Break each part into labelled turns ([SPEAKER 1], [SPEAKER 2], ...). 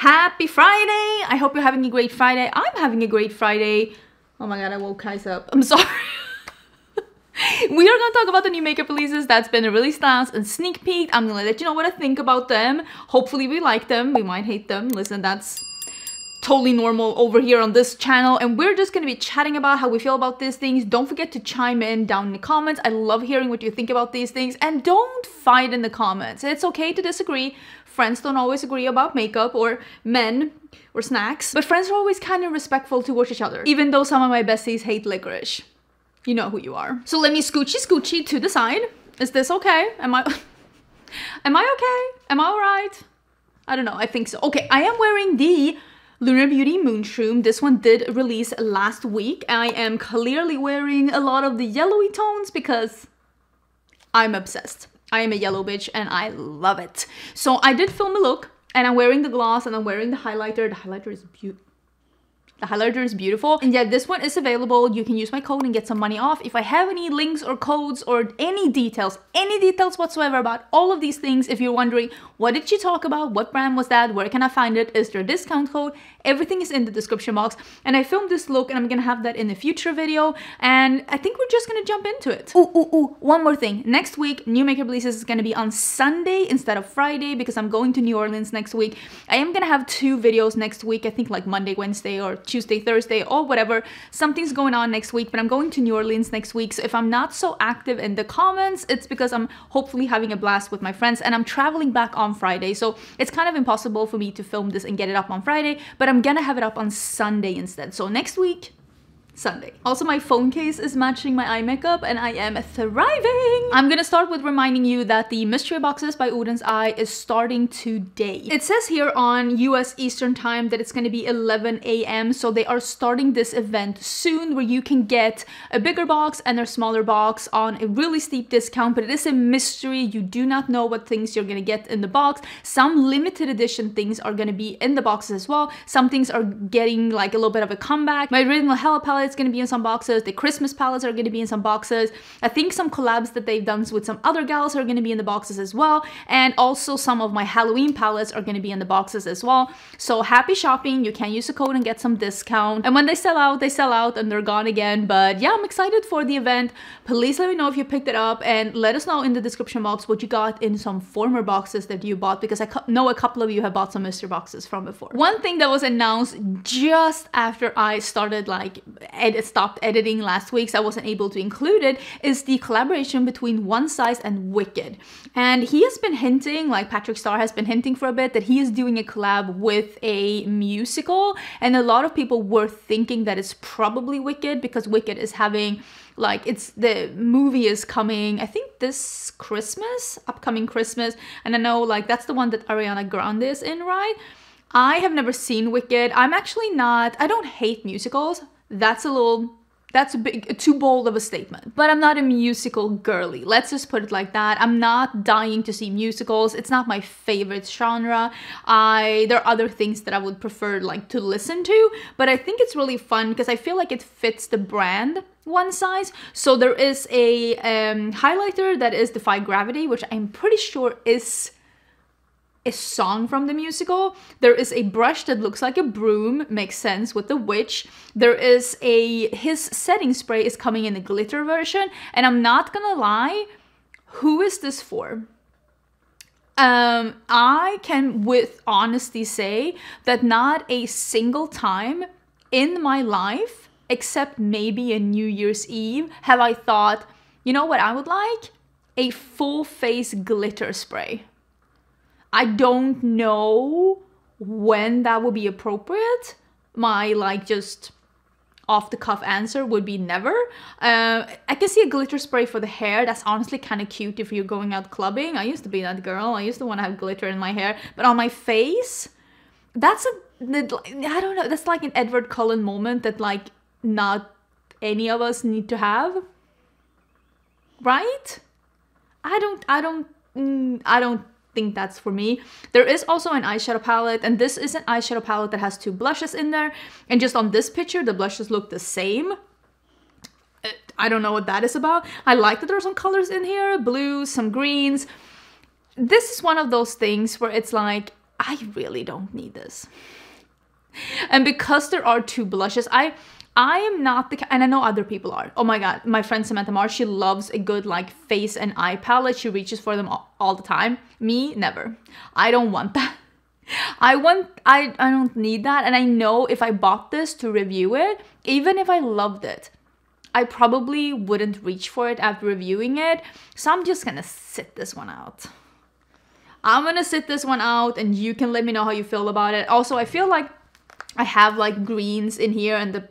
[SPEAKER 1] Happy Friday! I hope you're having a great Friday. I'm having a great Friday. Oh my god, I woke guys up. I'm sorry. we are gonna talk about the new makeup releases that's been released last and sneak peek. I'm gonna let you know what I think about them. Hopefully we like them. We might hate them. Listen, that's totally normal over here on this channel and we're just going to be chatting about how we feel about these things don't forget to chime in down in the comments i love hearing what you think about these things and don't fight in the comments it's okay to disagree friends don't always agree about makeup or men or snacks but friends are always kind of respectful towards each other even though some of my besties hate licorice. You know who you are. So let me scoochy scoochy to the side. Is this okay? Am i am i okay? Am i all right i don't know. I think so. Okay i am wearing the Lunar Beauty Moonshroom. This one did release last week. I am clearly wearing a lot of the yellowy tones because I'm obsessed. I am a yellow bitch and I love it. So I did film a look and I'm wearing the gloss and I'm wearing the highlighter. The highlighter is beautiful the highlighter is beautiful. And yeah, this one is available. You can use my code and get some money off. If I have any links or codes or any details, any details whatsoever about all of these things, if you're wondering, what did she talk about? What brand was that? Where can I find it? Is there a discount code? Everything is in the description box. And I filmed this look and I'm gonna have that in a future video. And I think we're just gonna jump into it. Ooh, ooh, ooh, one more thing. Next week, new makeup releases is gonna be on Sunday instead of Friday because I'm going to New Orleans next week. I am gonna have two videos next week. I think like Monday, Wednesday, or Tuesday, Thursday, or whatever. Something's going on next week, but I'm going to New Orleans next week. So if I'm not so active in the comments, it's because I'm hopefully having a blast with my friends and I'm traveling back on Friday. So it's kind of impossible for me to film this and get it up on Friday, but I'm gonna have it up on Sunday instead. So next week, Sunday. Also, my phone case is matching my eye makeup and I am thriving. I'm gonna start with reminding you that the mystery boxes by Oden's Eye is starting today. It says here on US Eastern time that it's gonna be 11 a.m. So they are starting this event soon where you can get a bigger box and a smaller box on a really steep discount, but it is a mystery. You do not know what things you're gonna get in the box. Some limited edition things are gonna be in the boxes as well. Some things are getting like a little bit of a comeback. My original Hella palette going to be in some boxes. The Christmas palettes are going to be in some boxes. I think some collabs that they've done with some other gals are going to be in the boxes as well. And also some of my Halloween palettes are going to be in the boxes as well. So happy shopping. You can use a code and get some discount. And when they sell out, they sell out and they're gone again. But yeah, I'm excited for the event. Please let me know if you picked it up and let us know in the description box what you got in some former boxes that you bought because I know a couple of you have bought some mystery boxes from before. One thing that was announced just after I started like ed stopped editing last week, so I wasn't able to include it, is the collaboration between One Size and Wicked. And he has been hinting, like Patrick Starrr has been hinting for a bit, that he is doing a collab with a musical. And a lot of people were thinking that it's probably Wicked because Wicked is having like it's the movie is coming i think this christmas upcoming christmas and i know like that's the one that ariana grande is in right i have never seen wicked i'm actually not i don't hate musicals that's a little that's a big too bold of a statement. But i'm not a musical girly. Let's just put it like that. I'm not dying to see musicals. It's not my favorite genre. I there are other things that i would prefer like to listen to. But i think it's really fun because i feel like it fits the brand one size. So there is a um, highlighter that is defy gravity which i'm pretty sure is a song from the musical. There is a brush that looks like a broom, makes sense with the witch. There is a his setting spray is coming in a glitter version, and I'm not gonna lie, who is this for? Um, I can with honesty say that not a single time in my life, except maybe a New Year's Eve, have I thought, you know what I would like? A full face glitter spray. I don't know when that would be appropriate. My like just off the cuff answer would be never. Uh, I can see a glitter spray for the hair. That's honestly kind of cute if you're going out clubbing. I used to be that girl. I used to want to have glitter in my hair. But on my face, that's a, I don't know, that's like an Edward Cullen moment that like not any of us need to have. Right? I don't, I don't, mm, I don't think that's for me. There is also an eyeshadow palette and this is an eyeshadow palette that has two blushes in there and just on this picture the blushes look the same. I don't know what that is about. I like that there are some colors in here, blues, some greens. This is one of those things where it's like I really don't need this. And because there are two blushes, I I am not the and I know other people are. Oh my god, my friend Samantha March, she loves a good like face and eye palette. She reaches for them all, all the time. Me, never. I don't want that. I want I I don't need that and I know if I bought this to review it, even if I loved it, I probably wouldn't reach for it after reviewing it. So I'm just to sit this one out. I'm to sit this one out and you can let me know how you feel about it. Also, I feel like I have like greens in here and the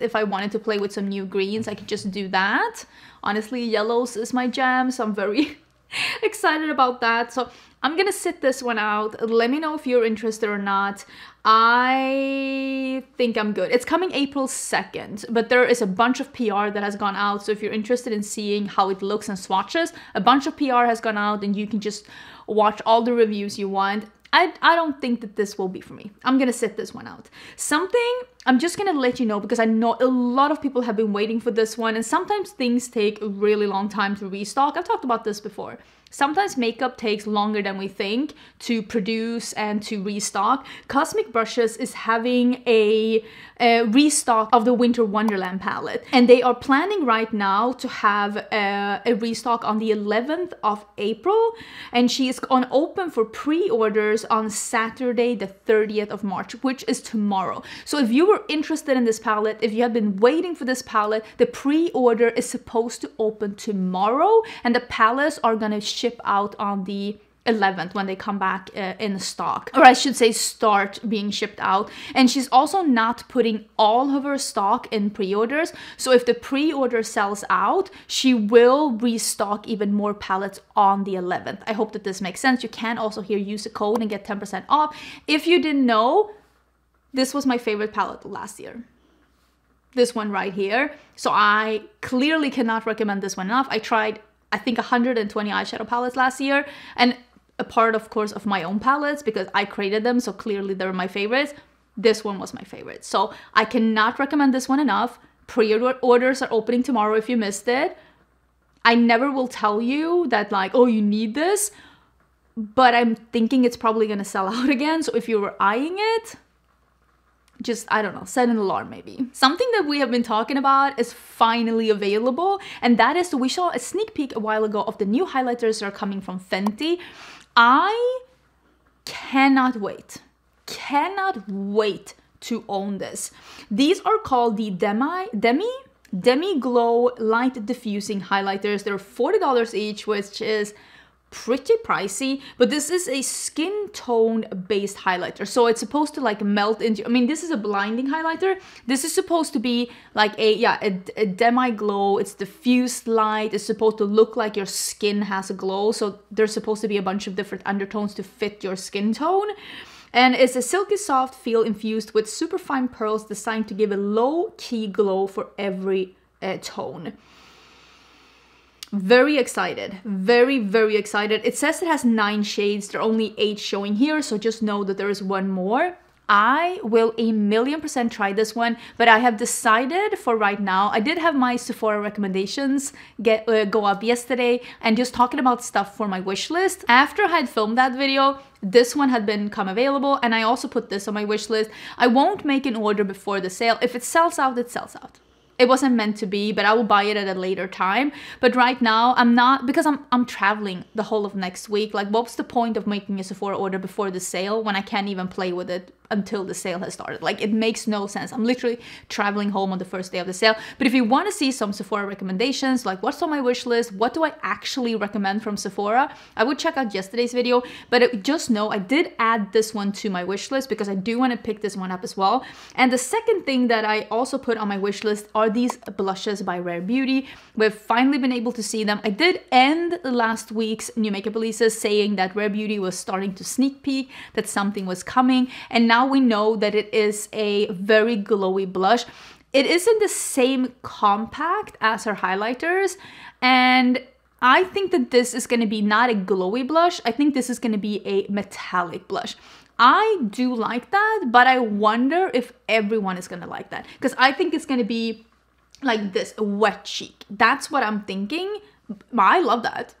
[SPEAKER 1] if I wanted to play with some new greens, I could just do that. Honestly, yellows is my jam, so I'm very excited about that. So I'm gonna sit this one out. Let me know if you're interested or not. I think I'm good. It's coming April 2nd, but there is a bunch of PR that has gone out. So if you're interested in seeing how it looks and swatches, a bunch of PR has gone out and you can just watch all the reviews you want. I, I don't think that this will be for me. I'm gonna sit this one out. Something I'm just gonna let you know because I know a lot of people have been waiting for this one and sometimes things take a really long time to restock. I've talked about this before. Sometimes makeup takes longer than we think to produce and to restock. Cosmic Brushes is having a, a restock of the Winter Wonderland palette and they are planning right now to have a, a restock on the 11th of April and she is on open for pre-orders on Saturday the 30th of March which is tomorrow. So if you were interested in this palette, if you have been waiting for this palette, the pre-order is supposed to open tomorrow and the palettes are gonna ship out on the 11th when they come back uh, in stock. Or i should say start being shipped out. And she's also not putting all of her stock in pre-orders. So if the pre-order sells out she will restock even more palettes on the 11th i hope that this makes sense. You can also here use a code and get 10% off. If you didn't know this was my favorite palette last year. This one right here. So i clearly cannot recommend this one enough. I tried I think 120 eyeshadow palettes last year and a part of course of my own palettes because I created them so clearly they're my favorites. This one was my favorite. So I cannot recommend this one enough. Pre-orders are opening tomorrow if you missed it. I never will tell you that like, oh, you need this, but I'm thinking it's probably gonna sell out again. So if you were eyeing it, just I don't know, set an alarm maybe. Something that we have been talking about is finally available, and that is we saw a sneak peek a while ago of the new highlighters that are coming from Fenty. I cannot wait, cannot wait to own this. These are called the Demi Demi Demi Glow Light Diffusing Highlighters. They're $40 each, which is pretty pricey but this is a skin tone based highlighter. So it's supposed to like melt into i mean this is a blinding highlighter. This is supposed to be like a yeah a, a demi glow it's diffused light. It's supposed to look like your skin has a glow. So there's supposed to be a bunch of different undertones to fit your skin tone. And it's a silky soft feel infused with super fine pearls designed to give a low key glow for every uh, tone very excited. Very, very excited. It says it has nine shades. There are only eight showing here, so just know that there is one more. I will a million percent try this one, but I have decided for right now. I did have my Sephora recommendations get uh, go up yesterday and just talking about stuff for my wish list. After I had filmed that video, this one had been come available and I also put this on my wish list. I won't make an order before the sale. If it sells out, it sells out it wasn't meant to be but i will buy it at a later time. But right now i'm not because i'm i'm traveling the whole of next week. Like what's the point of making a sephora order before the sale when i can't even play with it until the sale has started. Like it makes no sense. I'm literally traveling home on the first day of the sale. But if you want to see some Sephora recommendations, like what's on my wish list, what do I actually recommend from Sephora, I would check out yesterday's video. But it, just know I did add this one to my wish list because I do want to pick this one up as well. And the second thing that I also put on my wish list are these blushes by Rare Beauty. We've finally been able to see them. I did end last week's new makeup releases saying that Rare Beauty was starting to sneak peek, that something was coming. And now now we know that it is a very glowy blush. It isn't the same compact as her highlighters and I think that this is going to be not a glowy blush. I think this is going to be a metallic blush. I do like that, but I wonder if everyone is going to like that because I think it's going to be like this, a wet cheek. That's what I'm thinking. I love that.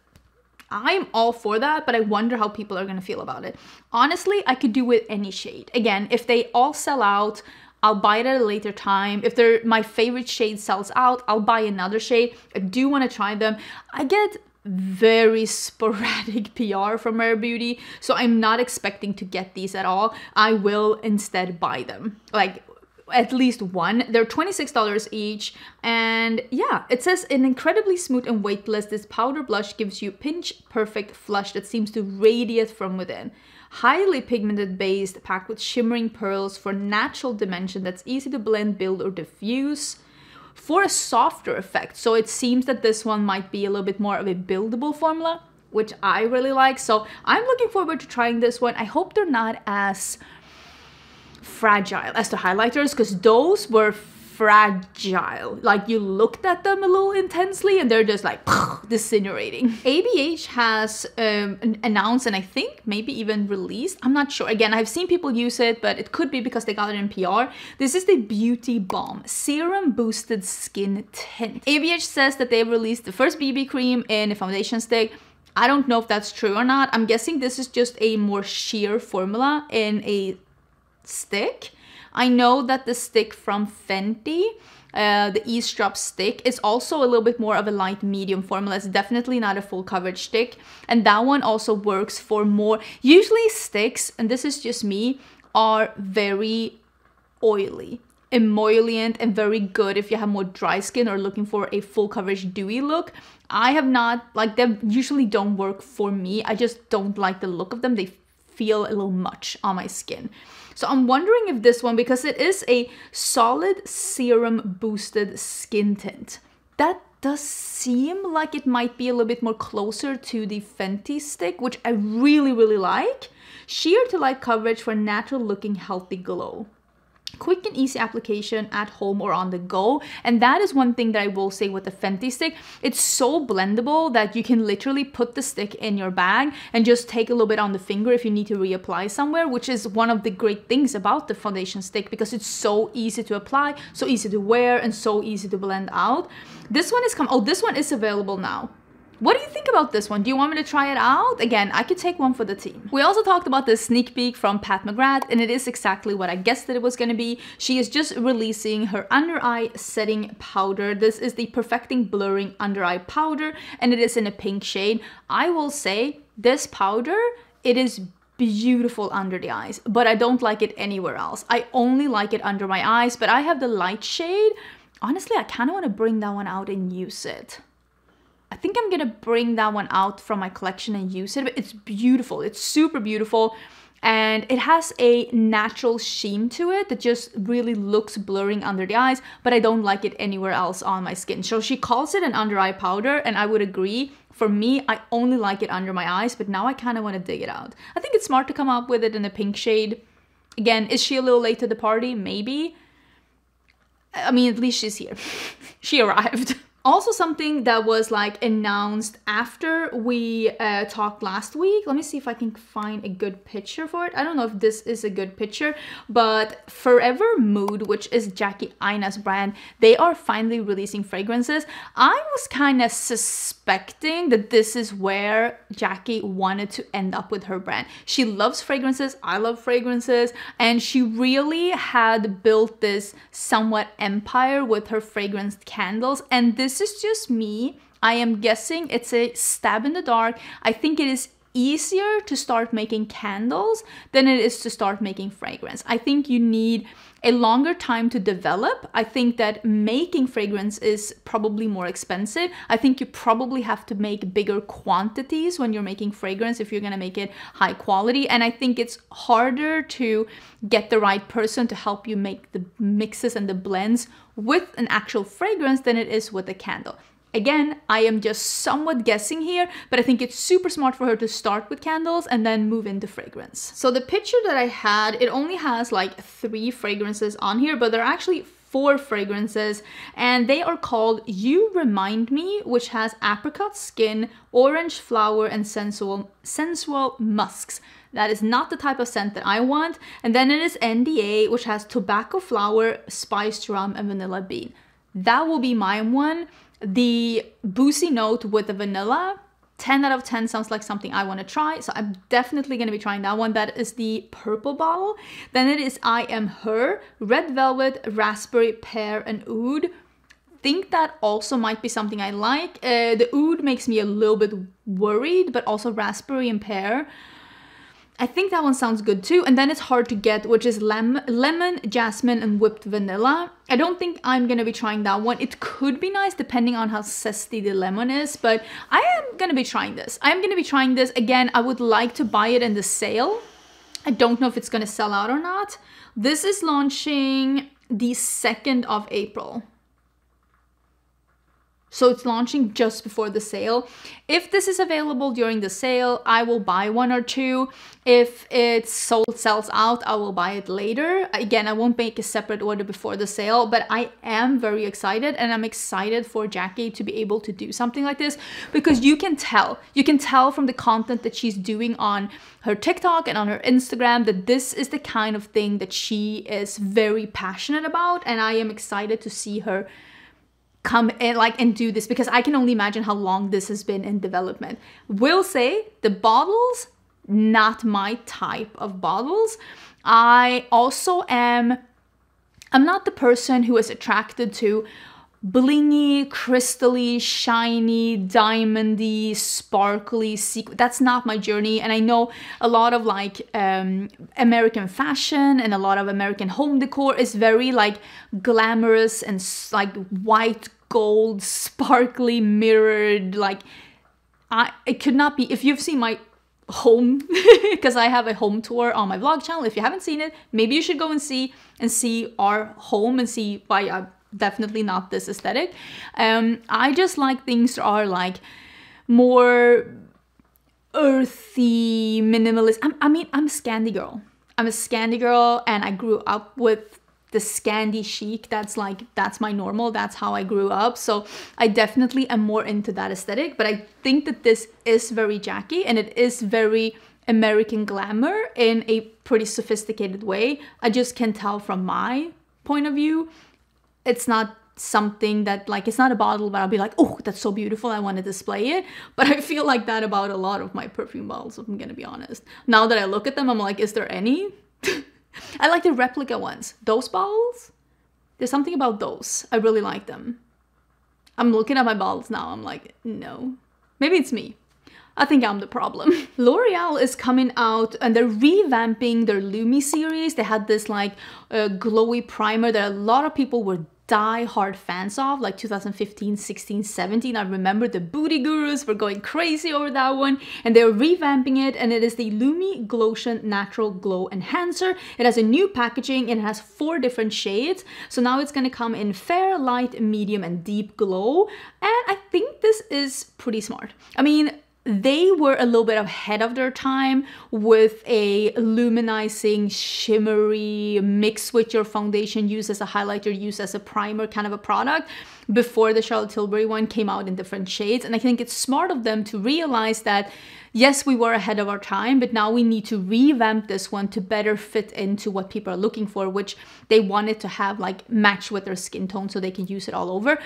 [SPEAKER 1] I'm all for that, but I wonder how people are gonna feel about it. Honestly, I could do with any shade. Again, if they all sell out, I'll buy it at a later time. If they're my favorite shade sells out, I'll buy another shade. I do want to try them. I get very sporadic PR from Rare Beauty, so I'm not expecting to get these at all. I will instead buy them. Like at least one. They're $26 each. And yeah, it says an incredibly smooth and weightless, this powder blush gives you pinch perfect flush that seems to radiate from within. Highly pigmented base packed with shimmering pearls for natural dimension that's easy to blend, build, or diffuse for a softer effect. So it seems that this one might be a little bit more of a buildable formula, which I really like. So I'm looking forward to trying this one. I hope they're not as fragile as the highlighters because those were fragile. Like you looked at them a little intensely and they're just like disintegrating. ABH has um, announced and I think maybe even released, I'm not sure. Again, I've seen people use it, but it could be because they got it in PR. This is the Beauty Balm Serum Boosted Skin Tint. ABH says that they've released the first BB cream in a foundation stick. I don't know if that's true or not. I'm guessing this is just a more sheer formula in a stick. I know that the stick from Fenty, uh, the Eaze Drop stick, is also a little bit more of a light medium formula. It's definitely not a full coverage stick. And that one also works for more, usually sticks, and this is just me, are very oily emollient and very good if you have more dry skin or looking for a full coverage dewy look. I have not, like they usually don't work for me. I just don't like the look of them. They feel a little much on my skin. So I'm wondering if this one, because it is a solid serum boosted skin tint, that does seem like it might be a little bit more closer to the Fenty stick, which I really, really like. Sheer to light coverage for natural looking healthy glow quick and easy application at home or on the go. And that is one thing that I will say with the Fenty stick. It's so blendable that you can literally put the stick in your bag and just take a little bit on the finger if you need to reapply somewhere, which is one of the great things about the foundation stick because it's so easy to apply, so easy to wear, and so easy to blend out. This one is come, oh, this one is available now. What do you think about this one? Do you want me to try it out? Again, I could take one for the team. We also talked about the sneak peek from Pat McGrath and it is exactly what I guessed that it was going to be. She is just releasing her under eye setting powder. This is the Perfecting Blurring Under Eye Powder and it is in a pink shade. I will say this powder, it is beautiful under the eyes, but I don't like it anywhere else. I only like it under my eyes, but I have the light shade. Honestly, I kind of want to bring that one out and use it. I think I'm gonna bring that one out from my collection and use it. It's beautiful. It's super beautiful. And it has a natural sheen to it that just really looks blurring under the eyes, but I don't like it anywhere else on my skin. So she calls it an under eye powder, and I would agree. For me, I only like it under my eyes, but now I kind of want to dig it out. I think it's smart to come up with it in a pink shade. Again, is she a little late to the party? Maybe. I mean, at least she's here. she arrived. Also something that was like announced after we uh, talked last week. Let me see if I can find a good picture for it. I don't know if this is a good picture, but Forever Mood, which is Jackie Aina's brand, they are finally releasing fragrances. I was kind of suspecting that this is where Jackie wanted to end up with her brand. She loves fragrances, I love fragrances, and she really had built this somewhat empire with her fragranced candles and this this is just me. I am guessing it's a stab in the dark. I think it is easier to start making candles than it is to start making fragrance. I think you need a longer time to develop. I think that making fragrance is probably more expensive. I think you probably have to make bigger quantities when you're making fragrance if you're gonna make it high quality. And I think it's harder to get the right person to help you make the mixes and the blends with an actual fragrance than it is with a candle. Again, I am just somewhat guessing here, but I think it's super smart for her to start with candles and then move into fragrance. So the picture that I had, it only has like three fragrances on here, but there are actually four fragrances and they are called You Remind Me, which has apricot skin, orange flower, and sensual, sensual musks. That is not the type of scent that I want. And then it is NDA, which has tobacco flower, spiced rum, and vanilla bean. That will be my one the boozy note with the vanilla 10 out of 10 sounds like something I want to try. So I'm definitely going to be trying that one. That is the purple bottle. Then it is I Am Her, Red Velvet, Raspberry, Pear, and Oud. Think that also might be something I like. Uh, the Oud makes me a little bit worried, but also Raspberry and Pear I think that one sounds good too. And then it's hard to get, which is lem lemon, jasmine, and whipped vanilla. I don't think I'm gonna be trying that one. It could be nice depending on how zesty the lemon is, but I am gonna be trying this. I am gonna be trying this. Again, I would like to buy it in the sale. I don't know if it's gonna sell out or not. This is launching the 2nd of April. So it's launching just before the sale. If this is available during the sale, I will buy one or two. If it sold sells out, I will buy it later. Again, I won't make a separate order before the sale, but I am very excited and I'm excited for Jackie to be able to do something like this because you can tell. You can tell from the content that she's doing on her TikTok and on her Instagram that this is the kind of thing that she is very passionate about and I am excited to see her come and like and do this because I can only imagine how long this has been in development. Will say the bottles not my type of bottles. I also am I'm not the person who is attracted to blingy, crystally, shiny, diamondy, sparkly sequin. That's not my journey. And I know a lot of like um, American fashion and a lot of American home decor is very like glamorous and like white gold, sparkly, mirrored. Like I, it could not be. If you've seen my home because I have a home tour on my vlog channel. If you haven't seen it, maybe you should go and see and see our home and see why I'm definitely not this aesthetic. Um, I just like things that are like more earthy, minimalist. I'm, I mean, I'm a Scandi girl. I'm a Scandi girl and I grew up with the Scandi chic. That's like, that's my normal. That's how I grew up. So I definitely am more into that aesthetic. But I think that this is very Jackie and it is very American glamour in a pretty sophisticated way. I just can tell from my point of view. It's not something that like it's not a bottle but I'll be like oh that's so beautiful I want to display it but I feel like that about a lot of my perfume bottles if I'm gonna be honest now that I look at them I'm like is there any I like the replica ones. Those bottles, there's something about those. I really like them. I'm looking at my bottles now. I'm like, no. Maybe it's me. I think I'm the problem. L'Oreal is coming out and they're revamping their Lumi series. They had this like uh, glowy primer that a lot of people were die-hard fans of, like 2015, 16, 17. I remember the booty gurus were going crazy over that one, and they're revamping it, and it is the Lumi Glotion Natural Glow Enhancer. It has a new packaging, it has four different shades, so now it's gonna come in fair, light, medium, and deep glow, and I think this is pretty smart. I mean, they were a little bit ahead of their time with a luminizing shimmery mix with your foundation use as a highlighter use as a primer kind of a product before the charlotte tilbury one came out in different shades. And i think it's smart of them to realize that yes we were ahead of our time but now we need to revamp this one to better fit into what people are looking for which they wanted to have like match with their skin tone so they can use it all over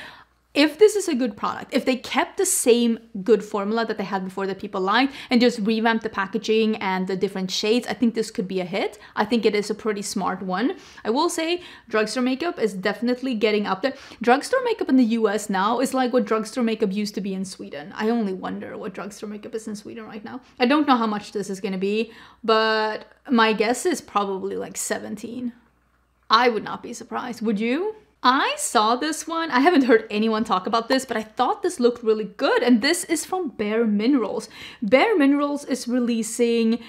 [SPEAKER 1] if this is a good product, if they kept the same good formula that they had before that people liked and just revamped the packaging and the different shades, I think this could be a hit. I think it is a pretty smart one. I will say drugstore makeup is definitely getting up there. Drugstore makeup in the US now is like what drugstore makeup used to be in Sweden. I only wonder what drugstore makeup is in Sweden right now. I don't know how much this is gonna be, but my guess is probably like 17. I would not be surprised. Would you? I saw this one. I haven't heard anyone talk about this, but I thought this looked really good. And this is from Bare Minerals. Bare Minerals is releasing,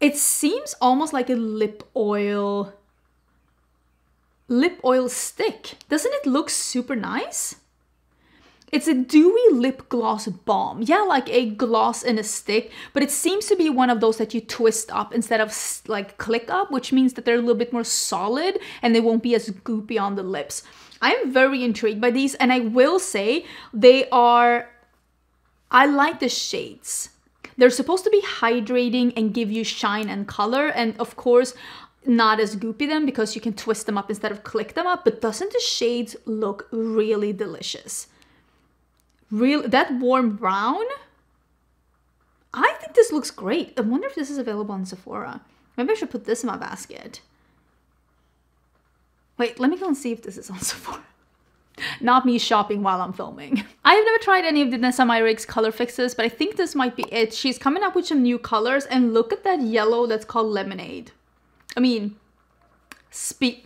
[SPEAKER 1] it seems almost like a lip oil, lip oil stick. Doesn't it look super nice? It's a dewy lip gloss balm. Yeah, like a gloss in a stick, but it seems to be one of those that you twist up instead of like click up, which means that they're a little bit more solid and they won't be as goopy on the lips. I'm very intrigued by these and I will say they are, I like the shades. They're supposed to be hydrating and give you shine and color and of course not as goopy them because you can twist them up instead of click them up, but doesn't the shades look really delicious? Real that warm brown I think this looks great. I wonder if this is available on Sephora. Maybe I should put this in my basket. Wait, let me go and see if this is on Sephora. Not me shopping while I'm filming. I have never tried any of Danessa Myricks color fixes, but I think this might be it. She's coming up with some new colors and look at that yellow that's called Lemonade. I mean, speak.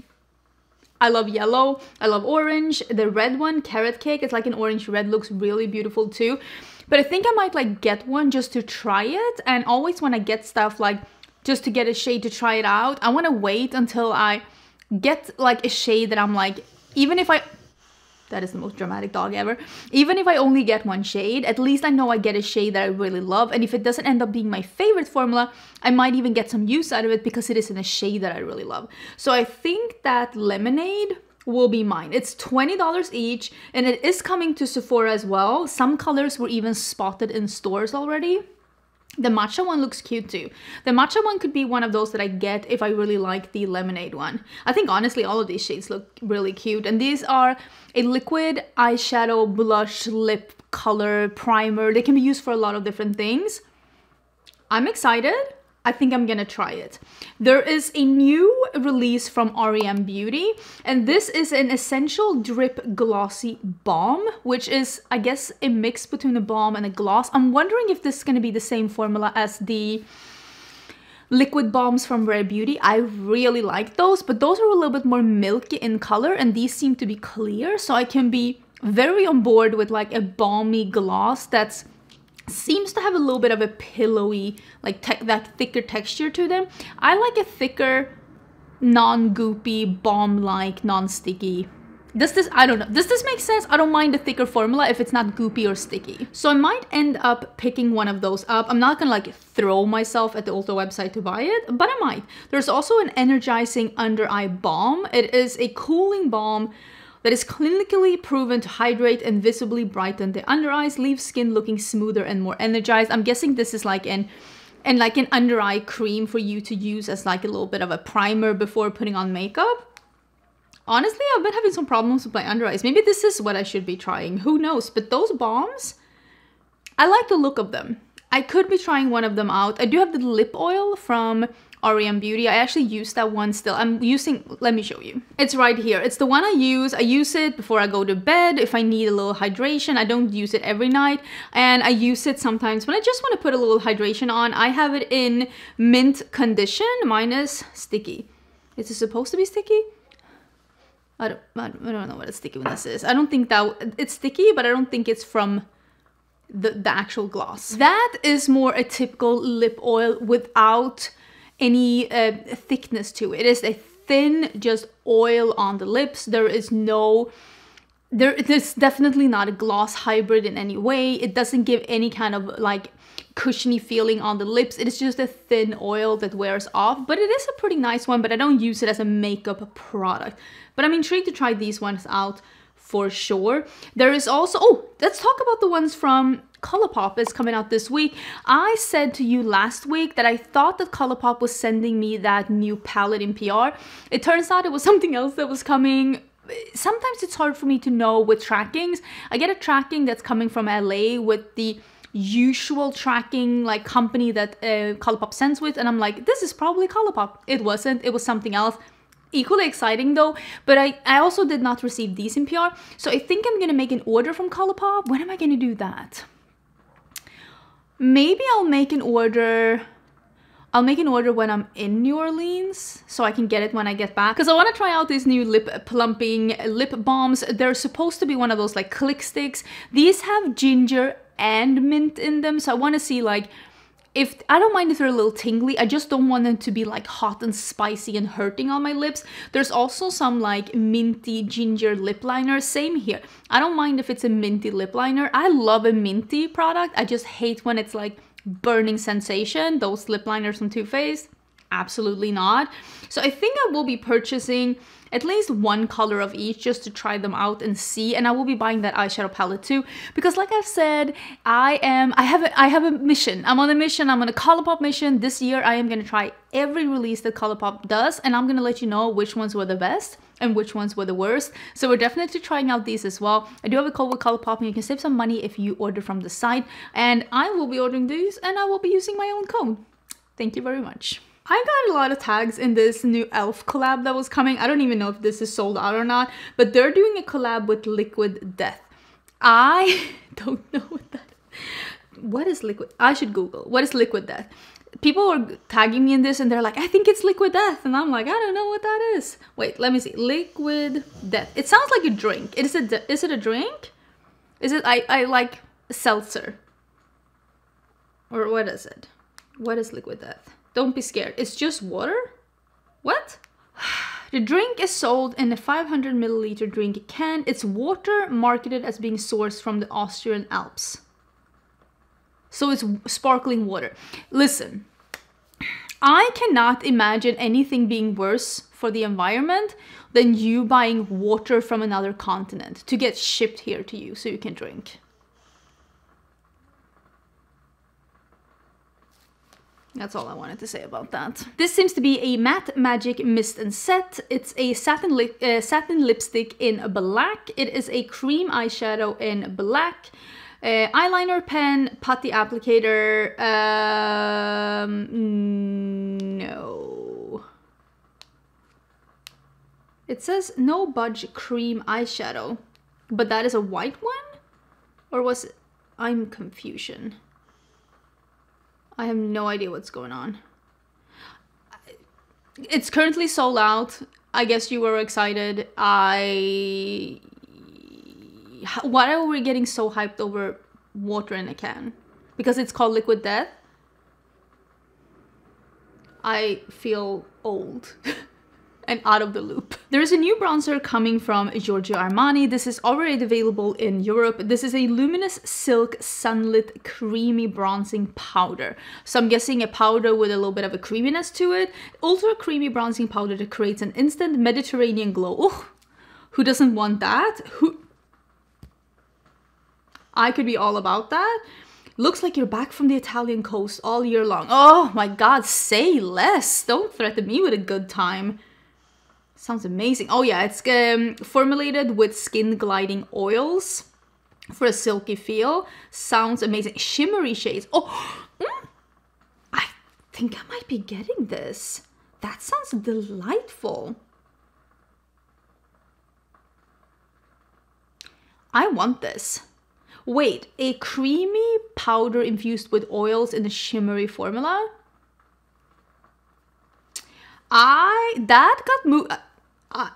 [SPEAKER 1] I love yellow. I love orange. The red one, Carrot Cake, it's like an orange red, looks really beautiful too. But I think I might like get one just to try it. And always when I get stuff like just to get a shade to try it out, I want to wait until I get like a shade that I'm like, even if I that is the most dramatic dog ever. Even if I only get one shade, at least I know I get a shade that I really love. And if it doesn't end up being my favorite formula, I might even get some use out of it because it is in a shade that I really love. So I think that lemonade will be mine. It's $20 each and it is coming to Sephora as well. Some colors were even spotted in stores already. The matcha one looks cute too. The matcha one could be one of those that I get if I really like the lemonade one. I think honestly all of these shades look really cute and these are a liquid eyeshadow blush lip color primer. They can be used for a lot of different things. I'm excited. I think I'm gonna try it. There is a new release from REM Beauty, and this is an Essential Drip Glossy Balm, which is, I guess, a mix between a balm and a gloss. I'm wondering if this is gonna be the same formula as the liquid balms from Rare Beauty. I really like those, but those are a little bit more milky in color, and these seem to be clear, so I can be very on board with like a balmy gloss that's seems to have a little bit of a pillowy, like that thicker texture to them. I like a thicker, non-goopy, balm-like, non-sticky. Does this, I don't know, does this make sense? I don't mind a thicker formula if it's not goopy or sticky. So I might end up picking one of those up. I'm not gonna like throw myself at the Ulta website to buy it, but I might. There's also an energizing under eye balm. It is a cooling balm that is clinically proven to hydrate and visibly brighten the under eyes, leave skin looking smoother and more energized. I'm guessing this is like an and like an under eye cream for you to use as like a little bit of a primer before putting on makeup. Honestly, I've been having some problems with my under eyes. Maybe this is what I should be trying. Who knows? But those balms, I like the look of them. I could be trying one of them out. I do have the lip oil from REM Beauty. I actually use that one still. I'm using, let me show you. It's right here. It's the one I use. I use it before I go to bed if I need a little hydration. I don't use it every night. And I use it sometimes when I just want to put a little hydration on. I have it in mint condition minus sticky. Is it supposed to be sticky? I don't, I don't know what a this is. I don't think that, it's sticky, but I don't think it's from the, the actual gloss. That is more a typical lip oil without any uh, thickness to it. It is a thin just oil on the lips. There is no there definitely not a gloss hybrid in any way. It doesn't give any kind of like cushiony feeling on the lips. It is just a thin oil that wears off, but it is a pretty nice one, but I don't use it as a makeup product. But I'm intrigued to try these ones out for sure. There is also, oh, let's talk about the ones from Colourpop is coming out this week. I said to you last week that I thought that Colourpop was sending me that new palette in PR. It turns out it was something else that was coming sometimes it's hard for me to know with trackings. I get a tracking that's coming from LA with the usual tracking like company that uh, Colourpop sends with and I'm like, this is probably Colourpop. It wasn't, it was something else equally exciting though but I, I also did not receive these in PR so I think I'm gonna make an order from Colourpop when am I gonna do that? Maybe I'll make an order I'll make an order when I'm in New Orleans so I can get it when I get back. Because I want to try out these new lip plumping lip balms. They're supposed to be one of those like click sticks. These have ginger and mint in them so I want to see like if I don't mind if they're a little tingly, I just don't want them to be like hot and spicy and hurting on my lips. There's also some like minty ginger lip liner, same here. I don't mind if it's a minty lip liner. I love a minty product. I just hate when it's like burning sensation, those lip liners from Too Faced. Absolutely not. So I think I will be purchasing at least one color of each just to try them out and see and I will be buying that eyeshadow palette too because like I've said I am I have a, I have a mission. I'm on a mission I'm on a Colourpop mission. This year I am gonna try every release that Colourpop does and I'm gonna let you know which ones were the best and which ones were the worst. So we're definitely trying out these as well. I do have a code with Colourpop and you can save some money if you order from the site and I will be ordering these and I will be using my own code thank you very much I got a lot of tags in this new e.l.f. collab that was coming. I don't even know if this is sold out or not, but they're doing a collab with Liquid Death. I don't know what that What is Liquid? I should Google. What is Liquid Death? People are tagging me in this and they're like, I think it's Liquid Death. And I'm like, I don't know what that is. Wait, let me see. Liquid Death. It sounds like a drink. Is it, is it a drink? Is it, I, I like seltzer. Or what is it? What is Liquid Death? Don't be scared. It's just water? What? The drink is sold in a 500 milliliter drink can. It's water marketed as being sourced from the Austrian Alps. So it's sparkling water. Listen, I cannot imagine anything being worse for the environment than you buying water from another continent to get shipped here to you so you can drink. That's all I wanted to say about that. This seems to be a matte magic mist and set. It's a satin, li uh, satin lipstick in black. It is a cream eyeshadow in black. Uh, eyeliner pen, putty applicator, um, no. It says no budge cream eyeshadow, but that is a white one? Or was it? I'm confusion. I have no idea what's going on. It's currently sold out. I guess you were excited. I. Why are we getting so hyped over water in a can? Because it's called Liquid Death? I feel old. and out of the loop. There is a new bronzer coming from Giorgio Armani. This is already available in Europe. This is a luminous silk sunlit creamy bronzing powder. So I'm guessing a powder with a little bit of a creaminess to it. Ultra creamy bronzing powder that creates an instant Mediterranean glow. Oh, who doesn't want that? Who? I could be all about that. Looks like you're back from the Italian coast all year long. Oh my god, say less. Don't threaten me with a good time. Sounds amazing. Oh yeah, it's um, formulated with skin gliding oils for a silky feel. Sounds amazing. Shimmery shades. Oh, mm, I think I might be getting this. That sounds delightful. I want this. Wait, a creamy powder infused with oils in a shimmery formula? I, that got moved.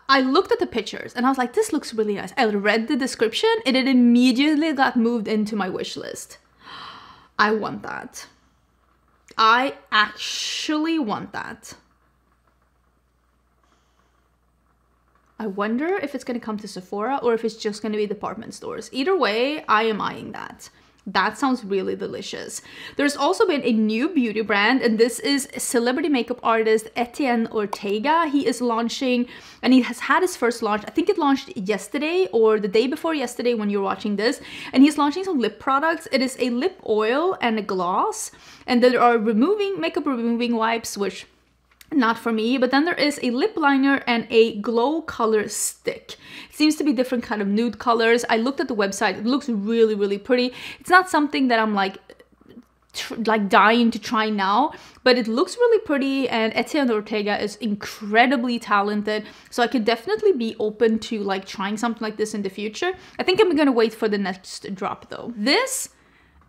[SPEAKER 1] I looked at the pictures and I was like, this looks really nice. I read the description and it immediately got moved into my wish list. I want that. I actually want that. I wonder if it's going to come to Sephora or if it's just going to be department stores. Either way, I am eyeing that. That sounds really delicious. There's also been a new beauty brand, and this is celebrity makeup artist Etienne Ortega. He is launching, and he has had his first launch. I think it launched yesterday or the day before yesterday when you're watching this. And he's launching some lip products. It is a lip oil and a gloss, and there are removing makeup removing wipes, which not for me but then there is a lip liner and a glow color stick. It seems to be different kind of nude colors. I looked at the website. It looks really really pretty. It's not something that i'm like like dying to try now but it looks really pretty and Etienne Ortega is incredibly talented so I could definitely be open to like trying something like this in the future. I think I'm gonna wait for the next drop though. This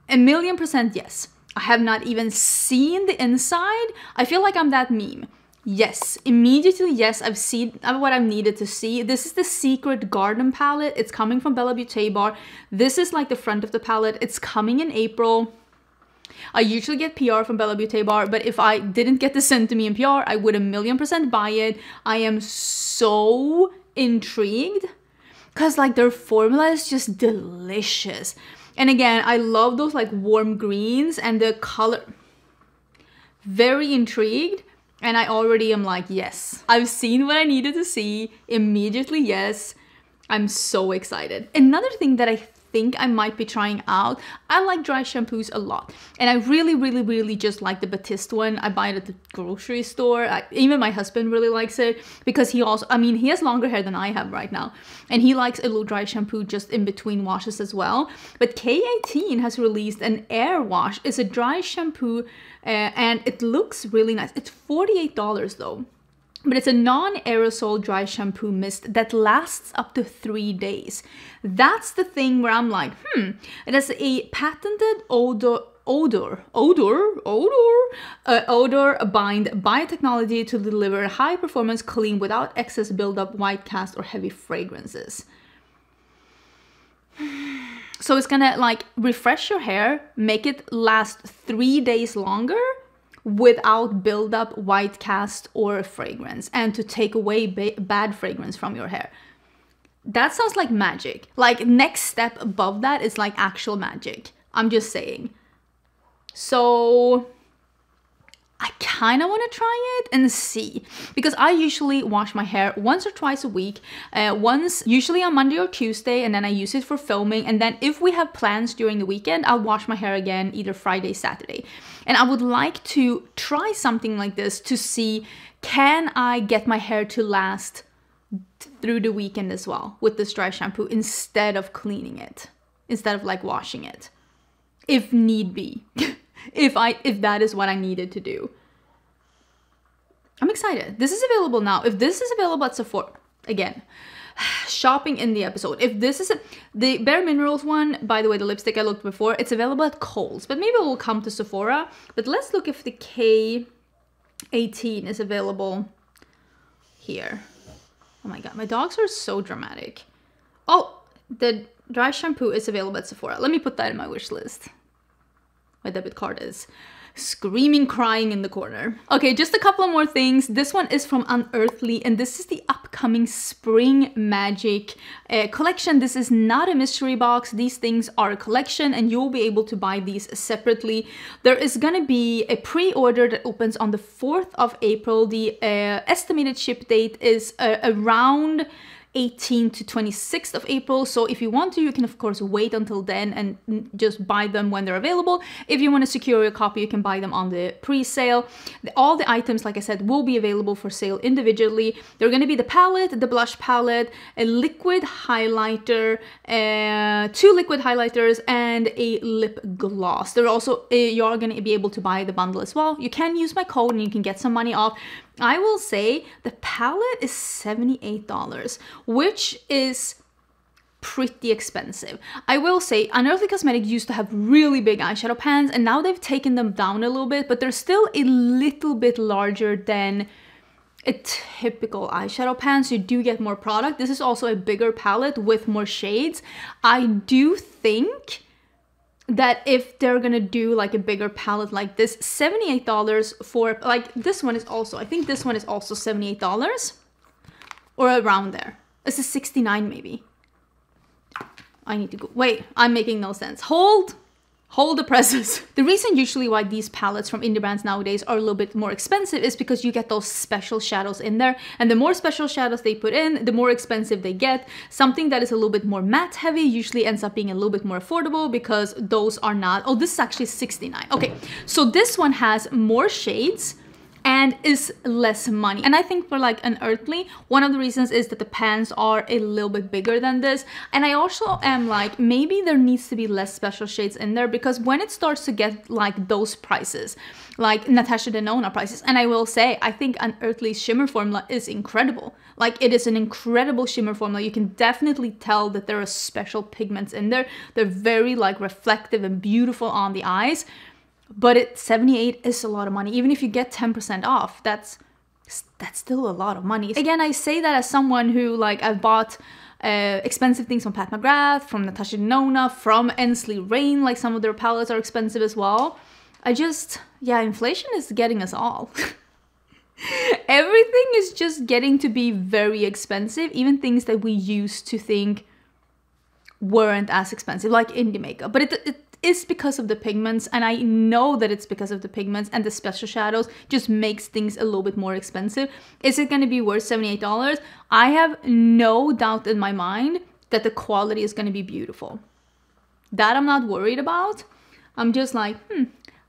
[SPEAKER 1] a million percent yes I have not even seen the inside. I feel like I'm that meme. Yes, immediately, yes, I've seen uh, what I've needed to see. This is the Secret Garden palette. It's coming from Bella Beauty Bar. This is like the front of the palette. It's coming in April. I usually get PR from Bella Beauty Bar, but if I didn't get this sent to me in PR, I would a million percent buy it. I am so intrigued because like their formula is just delicious. And again, I love those like warm greens and the color. Very intrigued. And I already am like, yes, I've seen what I needed to see. Immediately, yes. I'm so excited. Another thing that I think I might be trying out. I like dry shampoos a lot. And I really, really, really just like the Batiste one. I buy it at the grocery store. I, even my husband really likes it because he also, I mean, he has longer hair than I have right now. And he likes a little dry shampoo just in between washes as well. But K18 has released an air wash. It's a dry shampoo uh, and it looks really nice. It's $48 though but it's a non-aerosol dry shampoo mist that lasts up to three days. That's the thing where I'm like, hmm, it has a patented odor odor, odor, odor, uh, odor bind biotechnology to deliver high performance clean without excess buildup, white cast, or heavy fragrances. So it's gonna like refresh your hair, make it last three days longer, without buildup, white cast, or fragrance, and to take away ba bad fragrance from your hair. That sounds like magic. Like, next step above that is like actual magic. I'm just saying. So, I kind of want to try it and see because I usually wash my hair once or twice a week. Uh, once, usually on Monday or Tuesday, and then I use it for filming. And then if we have plans during the weekend, I'll wash my hair again either Friday, Saturday. And I would like to try something like this to see can I get my hair to last through the weekend as well with this dry shampoo instead of cleaning it, instead of like washing it, if need be. if I if that is what I needed to do. I'm excited. This is available now. If this is available at Sephora, again, shopping in the episode. If this is a, the Bare Minerals one, by the way, the lipstick I looked before, it's available at Kohl's, but maybe we'll come to Sephora. But let's look if the K18 is available here. Oh my god, my dogs are so dramatic. Oh, the dry shampoo is available at Sephora. Let me put that in my wish list my debit card is screaming crying in the corner. Okay just a couple more things. This one is from unearthly and this is the upcoming spring magic uh, collection. This is not a mystery box. These things are a collection and you'll be able to buy these separately. There is gonna be a pre-order that opens on the 4th of april. The uh, estimated ship date is uh, around 18 to 26th of April. So if you want to, you can of course wait until then and just buy them when they're available. If you want to secure your copy, you can buy them on the pre-sale. All the items, like I said, will be available for sale individually. They're going to be the palette, the blush palette, a liquid highlighter, uh, two liquid highlighters, and a lip gloss. They're also, uh, you're going to be able to buy the bundle as well. You can use my code and you can get some money off. I will say the palette is $78, which is pretty expensive. I will say Unearthly Cosmetics used to have really big eyeshadow pans and now they've taken them down a little bit, but they're still a little bit larger than a typical eyeshadow pan, so you do get more product. This is also a bigger palette with more shades. I do think that if they're gonna do like a bigger palette like this, $78 for, like this one is also, I think this one is also $78 or around there. This is 69 maybe. I need to go, wait, I'm making no sense. Hold, hold the presses. The reason usually why these palettes from indie brands nowadays are a little bit more expensive is because you get those special shadows in there. And the more special shadows they put in, the more expensive they get. Something that is a little bit more matte heavy usually ends up being a little bit more affordable because those are not, oh, this is actually 69. Okay, so this one has more shades, and is less money. And I think for like Unearthly, one of the reasons is that the pants are a little bit bigger than this. And I also am like, maybe there needs to be less special shades in there because when it starts to get like those prices, like Natasha Denona prices, and I will say, I think Unearthly shimmer formula is incredible. Like it is an incredible shimmer formula. You can definitely tell that there are special pigments in there. They're very like reflective and beautiful on the eyes but it 78 is a lot of money even if you get 10% off that's that's still a lot of money again i say that as someone who like i've bought uh, expensive things from Pat McGrath, from Natasha Denona, from Ensley Reign, like some of their palettes are expensive as well. I just, yeah, inflation is getting us all. Everything is just getting to be very expensive, even things that we used to think weren't as expensive, like indie makeup. But it, it is because of the pigments and I know that it's because of the pigments and the special shadows just makes things a little bit more expensive. Is it going to be worth $78? I have no doubt in my mind that the quality is going to be beautiful. That I'm not worried about. I'm just like, hmm,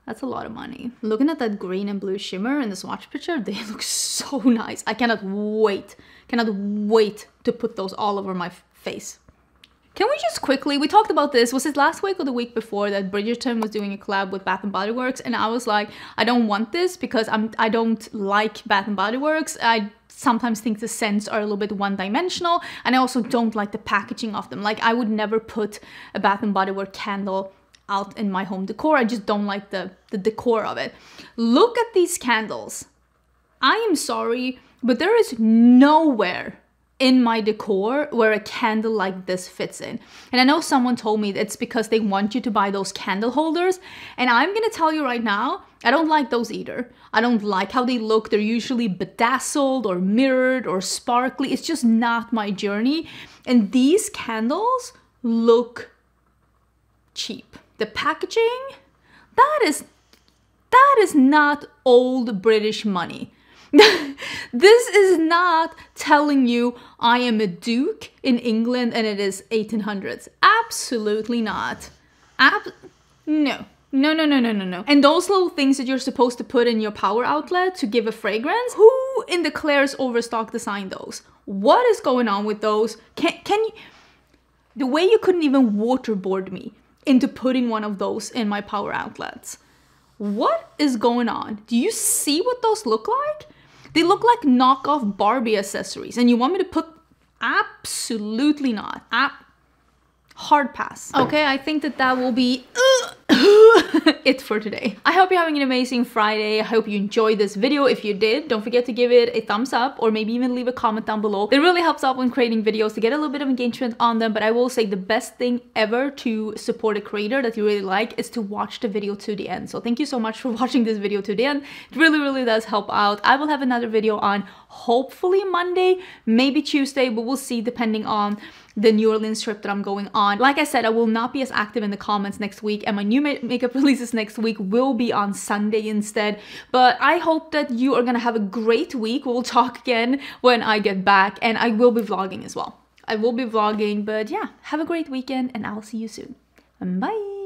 [SPEAKER 1] that's a lot of money. Looking at that green and blue shimmer in the swatch picture, they look so nice. I cannot wait, cannot wait to put those all over my face. Can we just quickly, we talked about this, was it last week or the week before that Bridgerton was doing a collab with Bath & Body Works and I was like, I don't want this because I'm, I don't like Bath & Body Works. I sometimes think the scents are a little bit one-dimensional and I also don't like the packaging of them. Like I would never put a Bath & Body Works candle out in my home decor. I just don't like the, the decor of it. Look at these candles. I am sorry, but there is nowhere in my decor where a candle like this fits in. And I know someone told me it's because they want you to buy those candle holders. And I'm gonna tell you right now, I don't like those either. I don't like how they look. They're usually bedazzled or mirrored or sparkly. It's just not my journey. And these candles look cheap. The packaging, that is that is not old British money. this is not telling you I am a duke in England and it is 1800s. Absolutely not. Ab no. No, no, no, no, no, no. And those little things that you're supposed to put in your power outlet to give a fragrance, who in the Claire's overstock designed those? What is going on with those? Can, can you... The way you couldn't even waterboard me into putting one of those in my power outlets. What is going on? Do you see what those look like? They look like knockoff Barbie accessories and you want me to put absolutely not. Ab hard pass. Okay, I think that that will be uh, it for today. I hope you're having an amazing Friday. I hope you enjoyed this video. If you did, don't forget to give it a thumbs up or maybe even leave a comment down below. It really helps out when creating videos to get a little bit of engagement on them. But I will say the best thing ever to support a creator that you really like is to watch the video to the end. So thank you so much for watching this video to the end. It really, really does help out. I will have another video on hopefully Monday, maybe Tuesday, but we'll see depending on the New Orleans trip that I'm going on. Like I said, I will not be as active in the comments next week and my new ma makeup releases next week will be on Sunday instead. But I hope that you are gonna have a great week. We'll talk again when I get back and I will be vlogging as well. I will be vlogging, but yeah, have a great weekend and I'll see you soon. Bye!